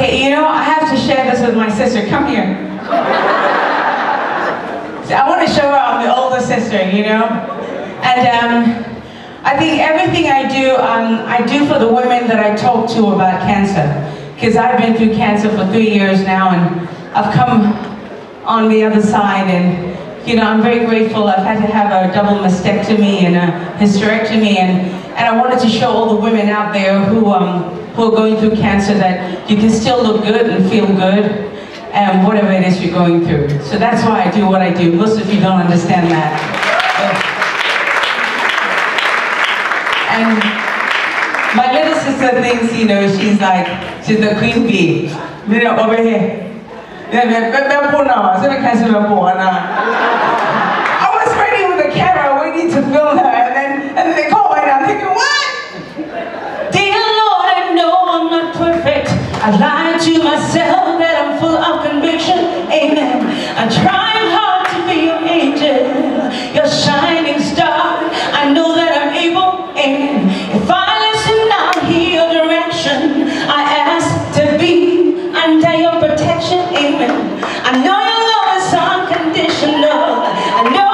here. know, I have to share this with my sister. Come here. I want to show her I'm the older sister, you know? And um, I think everything I do, um, I do for the women that I talk to about cancer. Because I've been through cancer for three years now and I've come on the other side and you know, I'm very grateful. I've had to have a double mastectomy and a hysterectomy and, and I wanted to show all the women out there who, um, who are going through cancer that you can still look good and feel good and whatever it is you're going through. So that's why I do what I do. Most of you don't understand that. And my little sister thinks, you know, she's like, she's the queen bee. You know, over here. I lie to myself that I'm full of conviction, amen. I try hard to be your angel, your shining star. I know that I'm able, amen. If I listen, I'll hear direction. I ask to be under your protection, amen. I know your love is unconditional. I know